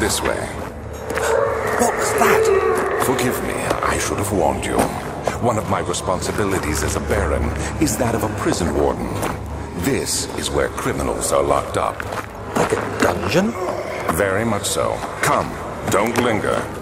This way. What was that? Forgive me, I should have warned you. One of my responsibilities as a Baron is that of a prison warden. This is where criminals are locked up. Like a dungeon? Very much so. Come, don't linger.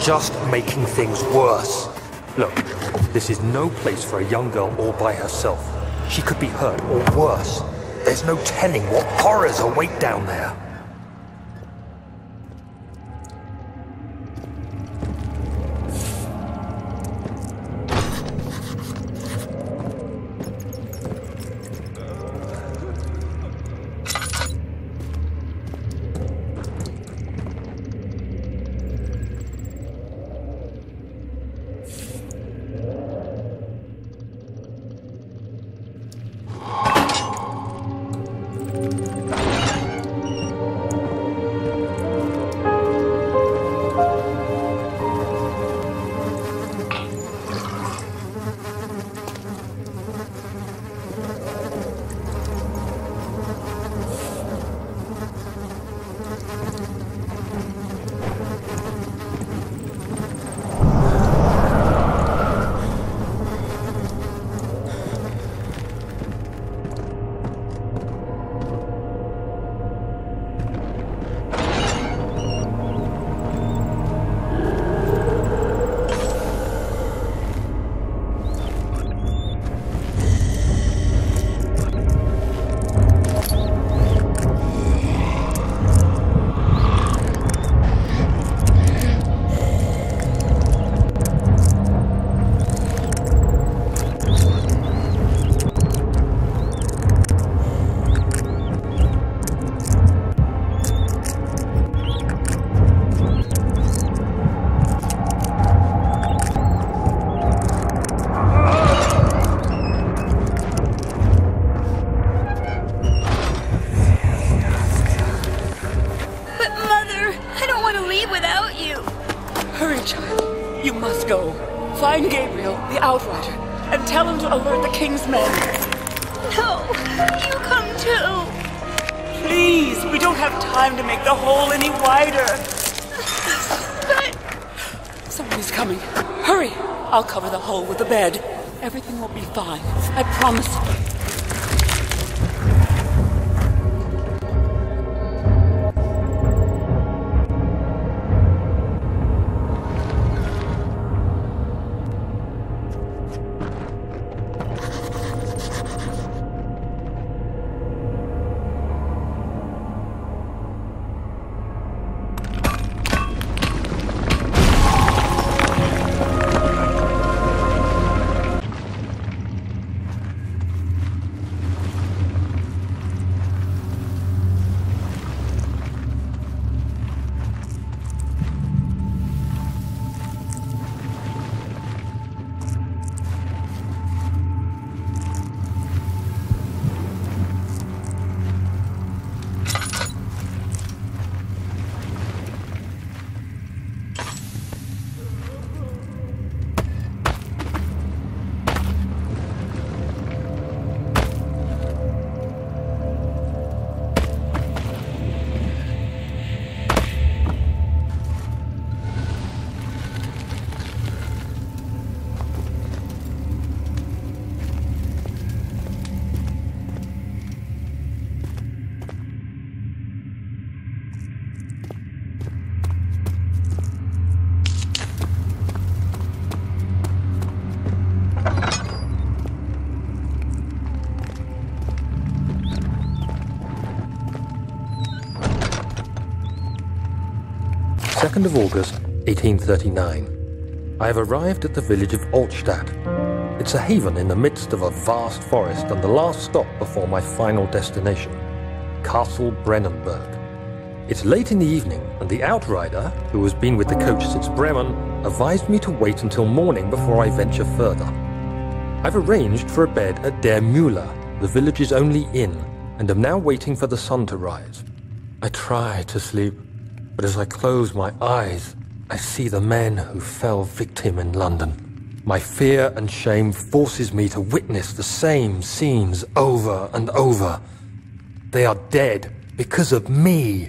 Just making things worse. Look, this is no place for a young girl all by herself. She could be hurt or worse. There's no telling what horrors await down there. The hole any wider. But Somebody's coming. Hurry! I'll cover the hole with the bed. Everything will be fine. I promise. Second of August, 1839. I have arrived at the village of Altstadt. It's a haven in the midst of a vast forest and the last stop before my final destination, Castle Brennenburg. It's late in the evening, and the outrider, who has been with the coach since Bremen, advised me to wait until morning before I venture further. I've arranged for a bed at Der Müller, the village's only inn, and am now waiting for the sun to rise. I try to sleep, but as I close my eyes, I see the men who fell victim in London. My fear and shame forces me to witness the same scenes over and over. They are dead because of me.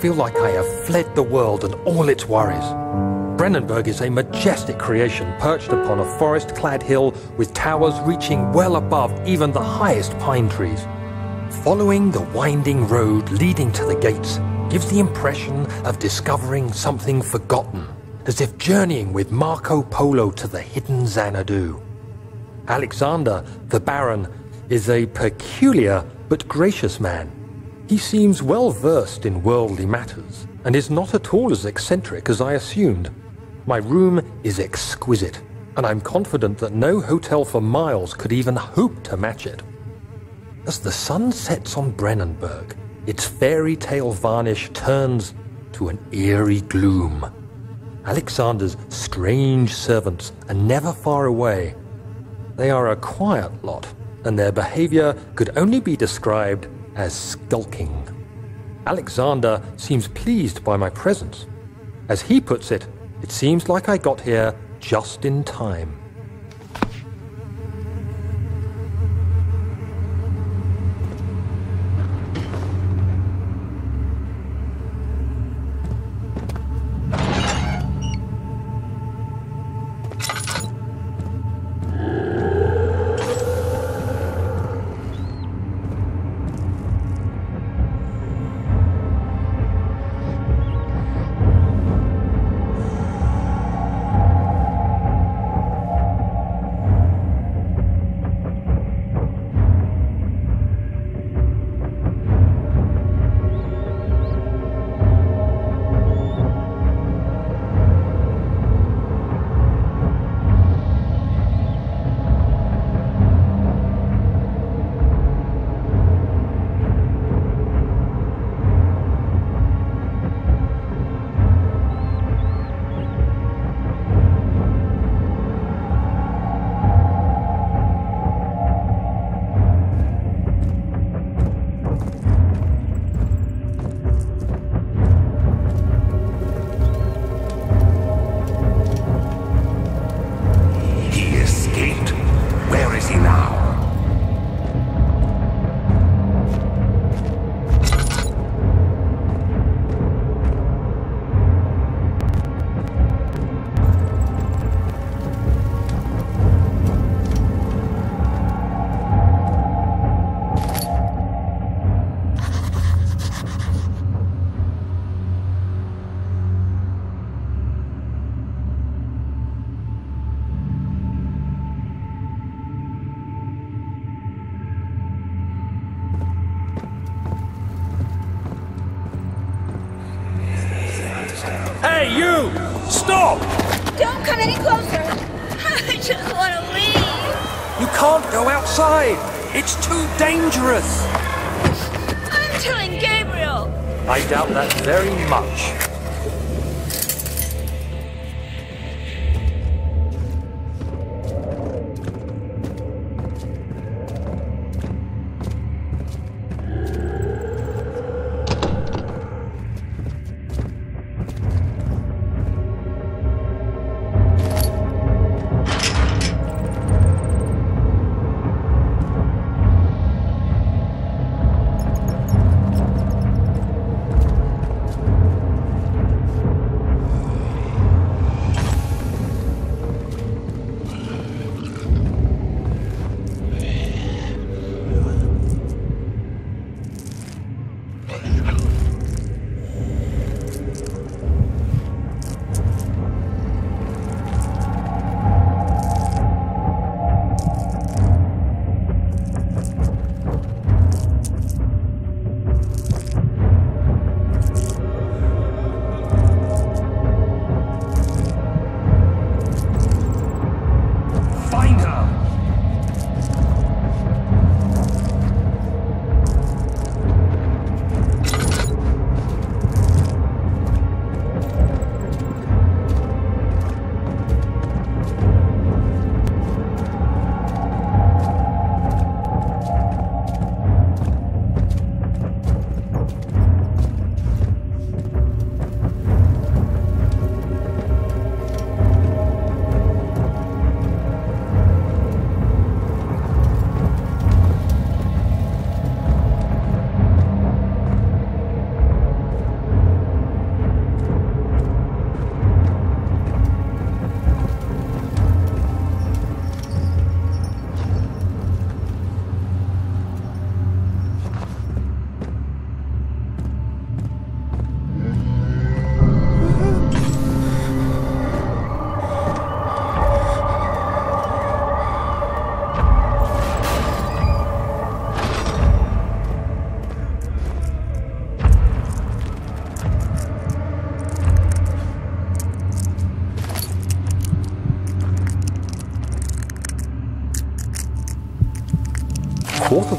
Feel like I have fled the world and all its worries. Brennenburg is a majestic creation perched upon a forest-clad hill with towers reaching well above even the highest pine trees. Following the winding road leading to the gates gives the impression of discovering something forgotten, as if journeying with Marco Polo to the hidden Xanadu. Alexander, the Baron, is a peculiar but gracious man. He seems well versed in worldly matters and is not at all as eccentric as I assumed. My room is exquisite, and I'm confident that no hotel for miles could even hope to match it. As the sun sets on Brennenburg, its fairy tale varnish turns to an eerie gloom. Alexander's strange servants are never far away. They are a quiet lot, and their behavior could only be described as skulking. Alexander seems pleased by my presence. As he puts it, it seems like I got here just in time. It's too dangerous! I'm telling Gabriel. I doubt that very much.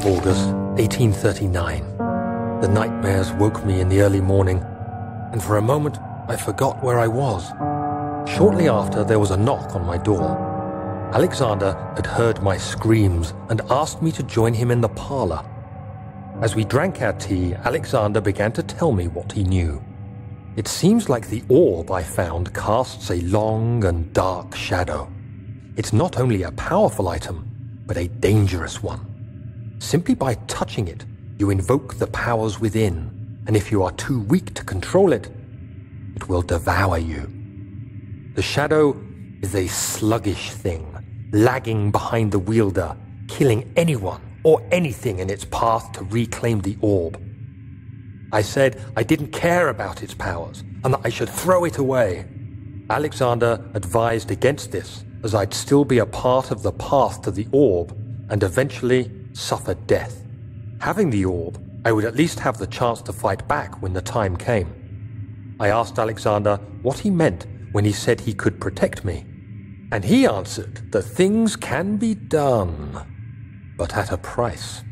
Of August, 1839. The nightmares woke me in the early morning, and for a moment I forgot where I was. Shortly after, there was a knock on my door. Alexander had heard my screams and asked me to join him in the parlor. As we drank our tea, Alexander began to tell me what he knew. It seems like the orb I found casts a long and dark shadow. It's not only a powerful item, but a dangerous one. Simply by touching it, you invoke the powers within, and if you are too weak to control it, it will devour you. The shadow is a sluggish thing, lagging behind the wielder, killing anyone or anything in its path to reclaim the orb. I said I didn't care about its powers and that I should throw it away. Alexander advised against this, as I'd still be a part of the path to the orb and eventually suffer death. Having the orb, I would at least have the chance to fight back when the time came. I asked Alexander what he meant when he said he could protect me, and he answered that things can be done, but at a price.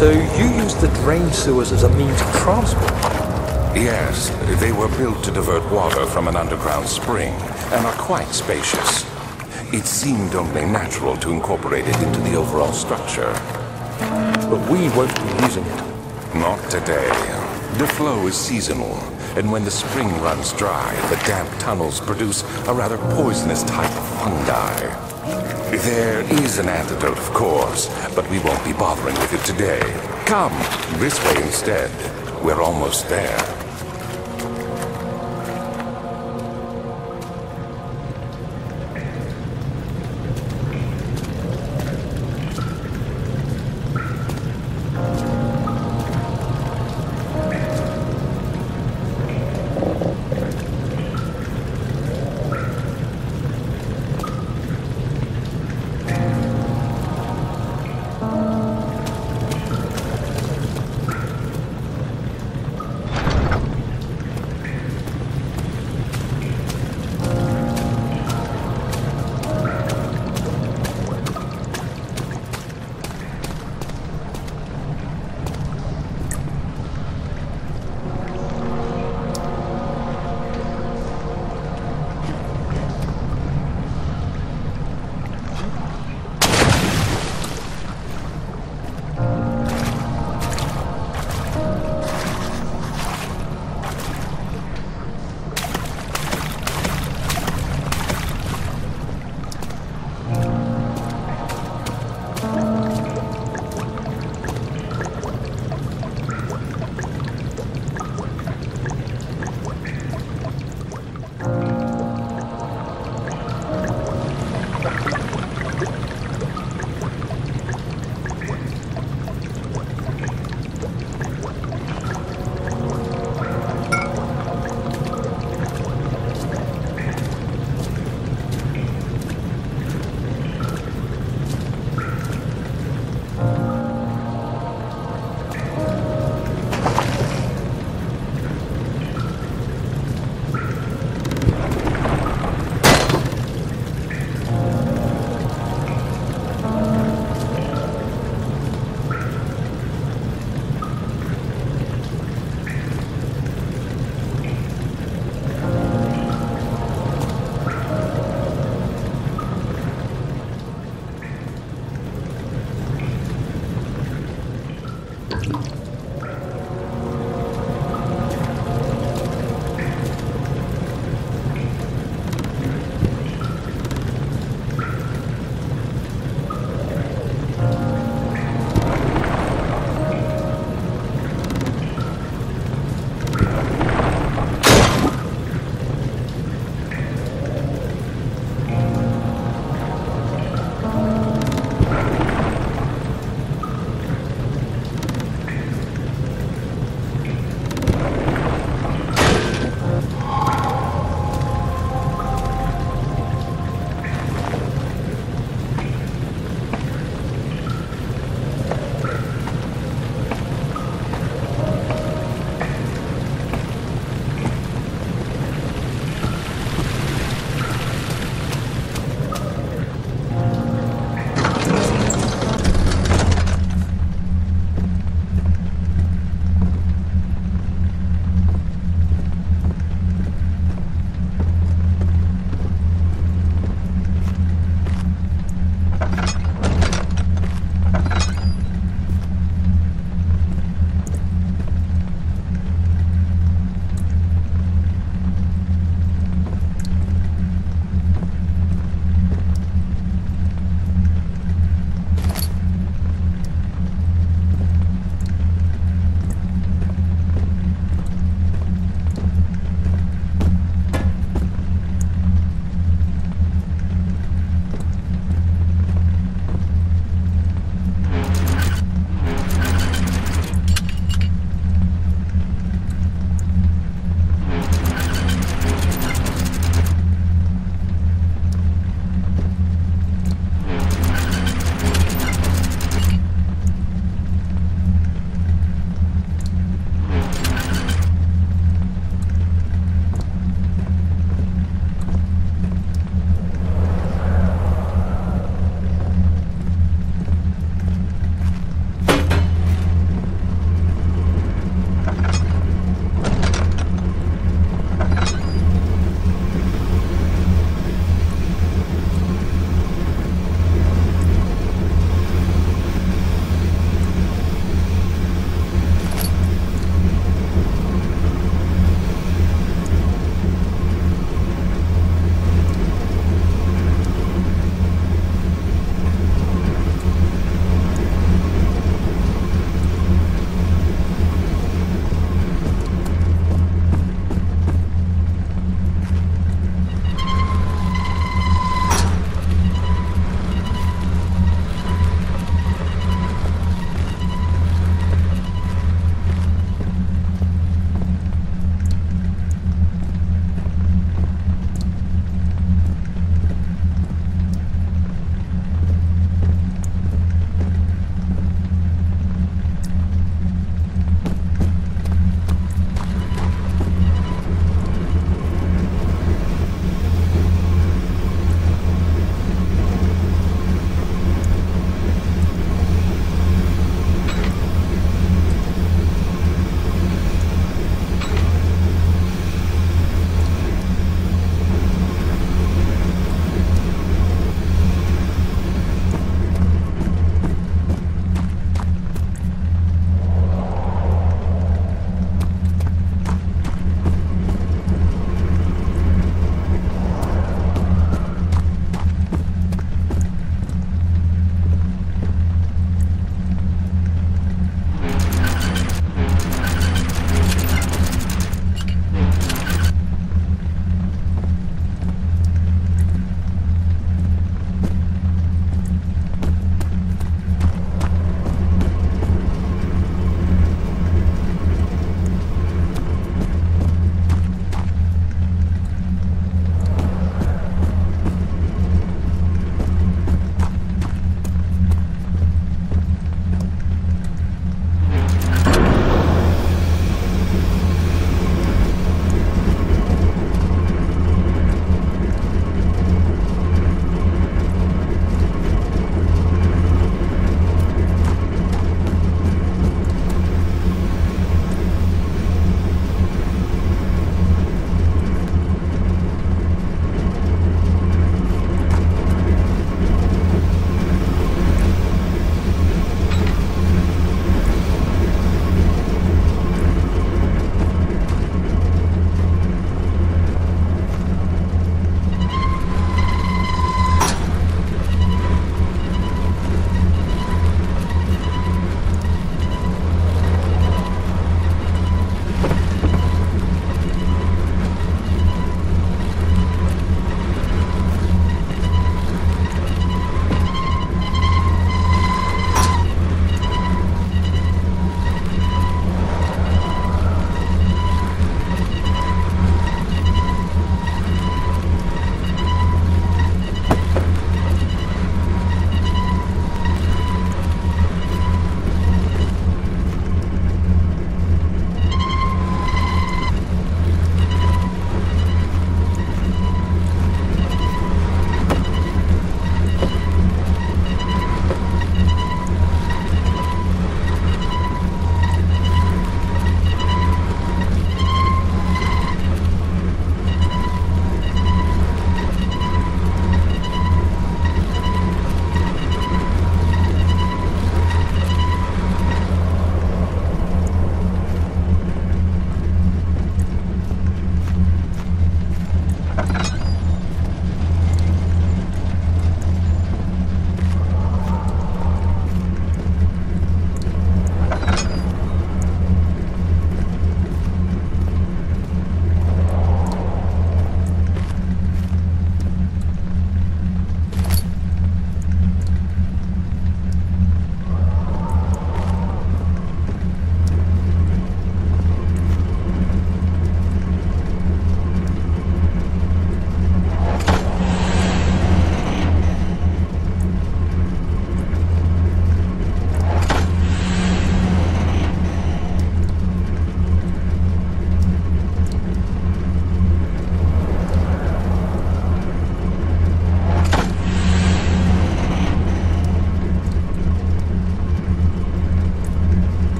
So you use the drain sewers as a means of transport? Yes, they were built to divert water from an underground spring and are quite spacious. It seemed only natural to incorporate it into the overall structure. But we won't be using it. Not today. The flow is seasonal, and when the spring runs dry, the damp tunnels produce a rather poisonous type of fungi. There is an antidote, of course, but we won't be bothering with it today. Come, this way instead. We're almost there.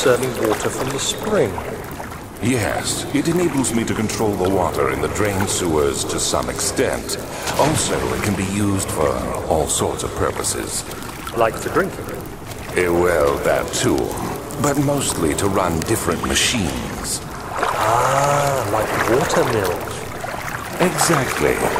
Conserving water from the spring. Yes, it enables me to control the water in the drain sewers to some extent. Also, it can be used for all sorts of purposes. Like for drinking. Eh, well, that too. But mostly to run different machines. Ah, like water mills. Exactly.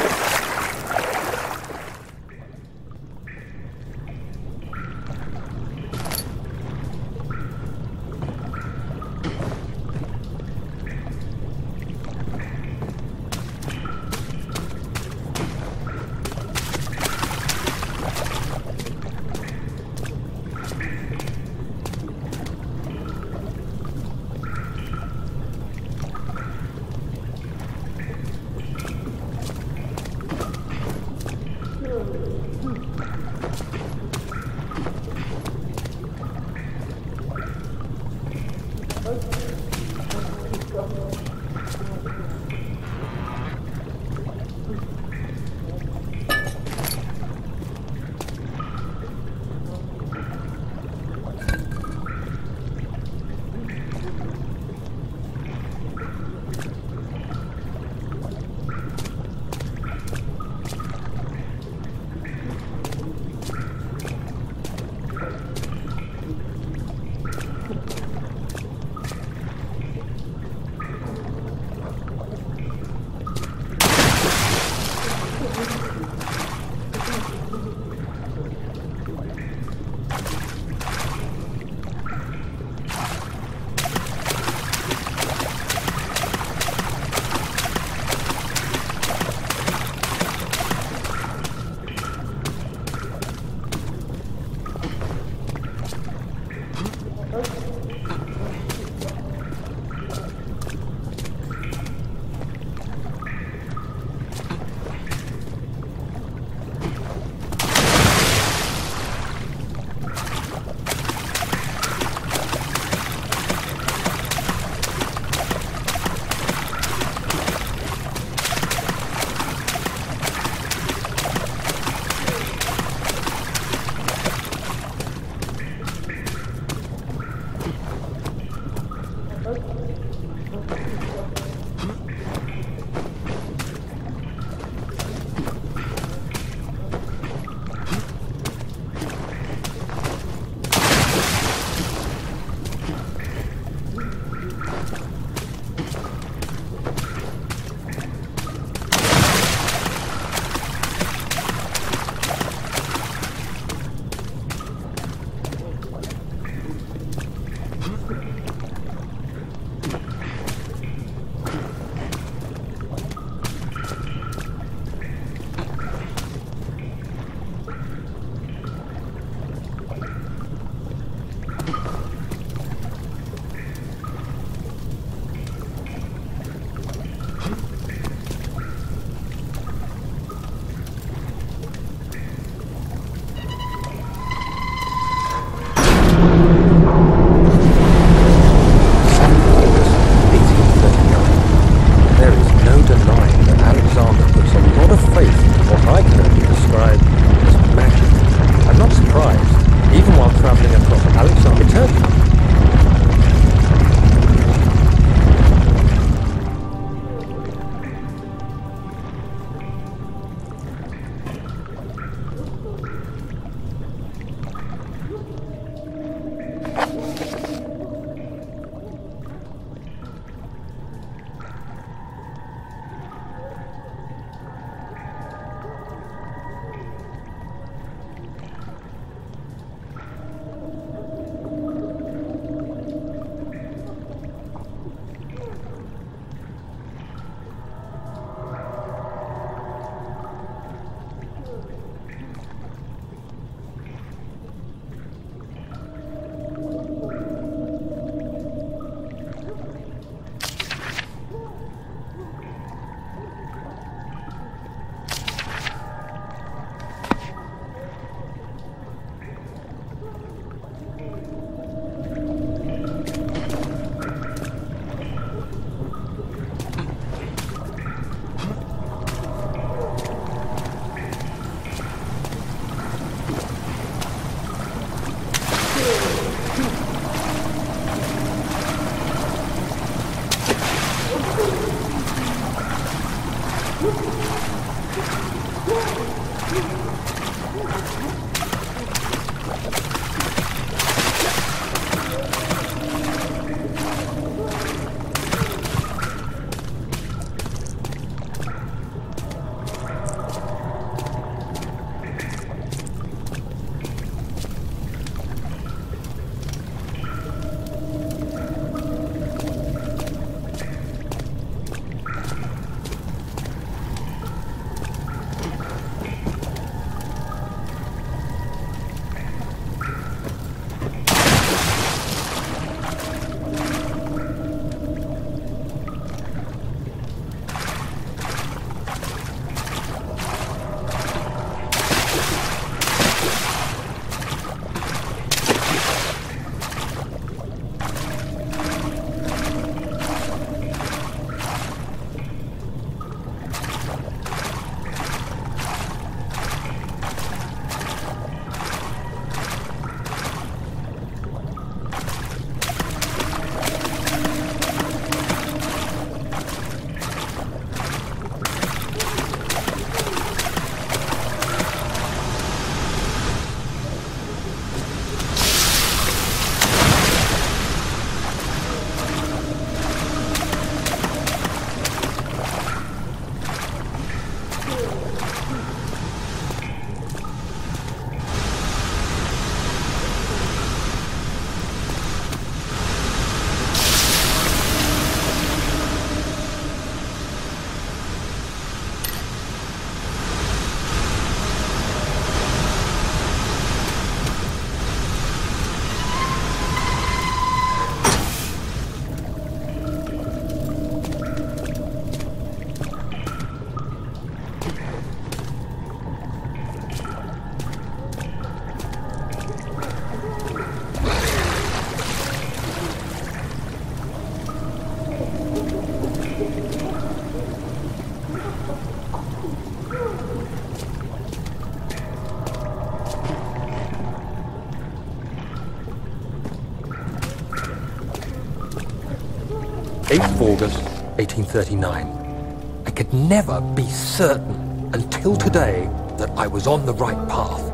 8th of August, 1839. I could never be certain until today that I was on the right path.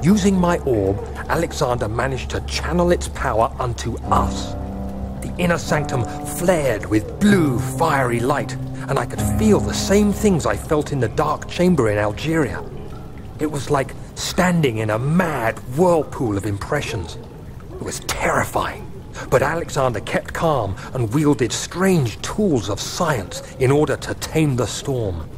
Using my orb, Alexander managed to channel its power unto us. The inner sanctum flared with blue, fiery light, and I could feel the same things I felt in the dark chamber in Algeria. It was like standing in a mad whirlpool of impressions. It was terrifying. But Alexander kept calm and wielded strange tools of science in order to tame the storm.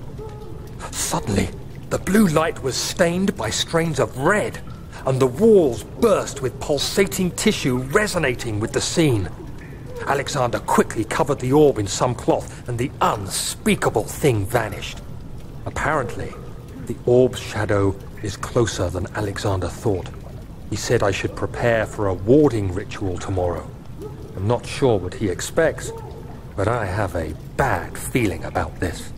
Suddenly, the blue light was stained by strains of red, and the walls burst with pulsating tissue resonating with the scene. Alexander quickly covered the orb in some cloth, and the unspeakable thing vanished. Apparently, the orb's shadow is closer than Alexander thought. He said I should prepare for a warding ritual tomorrow. Not sure what he expects, but I have a bad feeling about this.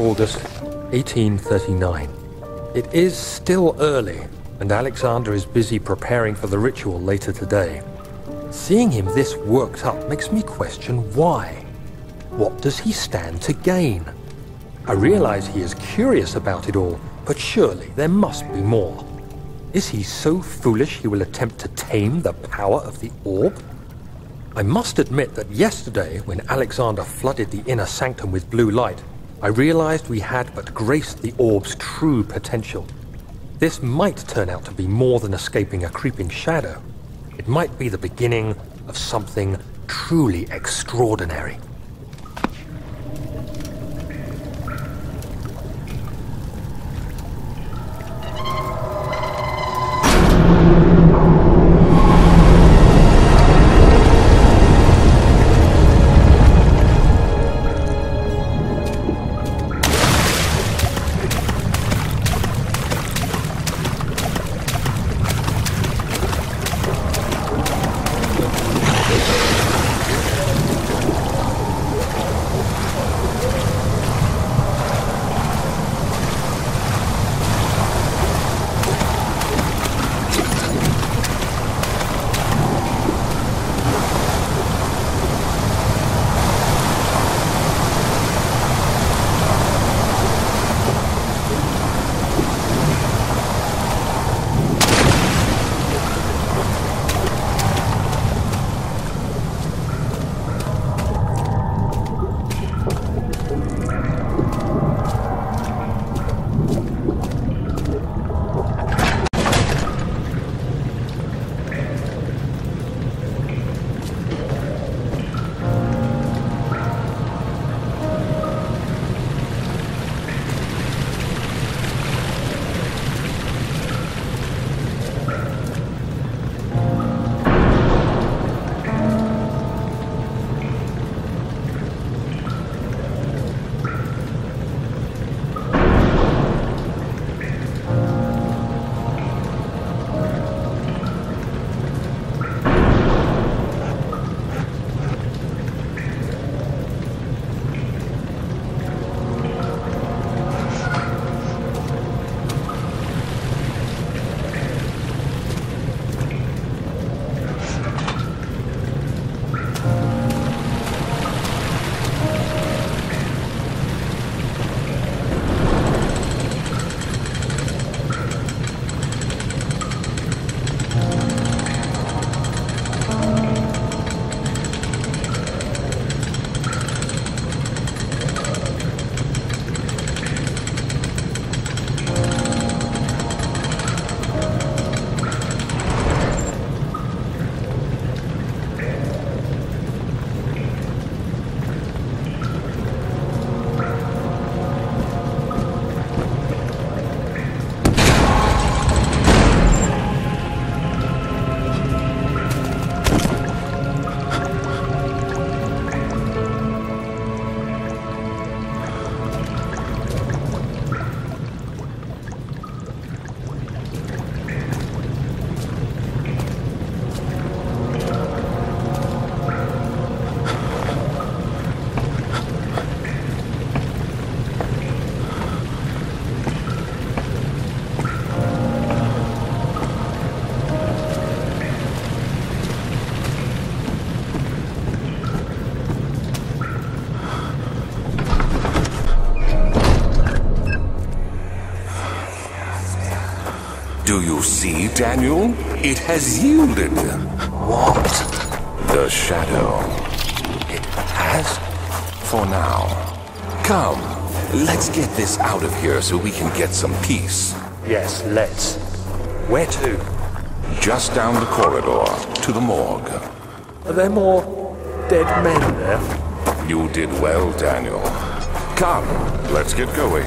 August, 1839. It is still early, and Alexander is busy preparing for the ritual later today. Seeing him this worked up makes me question why. What does he stand to gain? I realize he is curious about it all, but surely there must be more. Is he so foolish he will attempt to tame the power of the orb? I must admit that yesterday, when Alexander flooded the inner sanctum with blue light, I realized we had but graced the orb's true potential. This might turn out to be more than escaping a creeping shadow. It might be the beginning of something truly extraordinary. It has yielded. What? The shadow. It has? For now. Come, let's get this out of here so we can get some peace. Yes, let's. Where to? Just down the corridor to the morgue. Are there more dead men there? You did well, Daniel. Come, let's get going.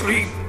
Sleep.